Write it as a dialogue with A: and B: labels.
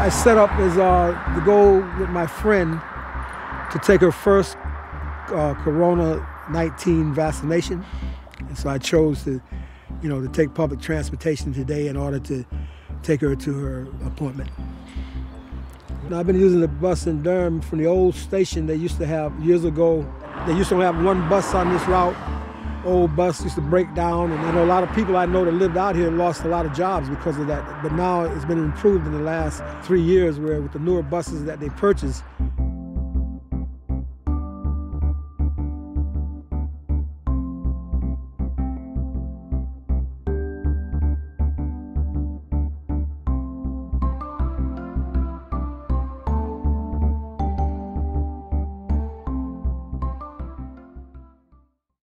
A: I set up as uh, to go with my friend to take her first uh, Corona 19 vaccination. And so I chose to, you know, to take public transportation today in order to take her to her appointment. Now, I've been using the bus in Durham from the old station they used to have years ago. They used to have one bus on this route. Old bus used to break down, and I know a lot of people I know that lived out here lost a lot of jobs because of that. But now it's been improved in the last three years, where with the newer buses that they purchased,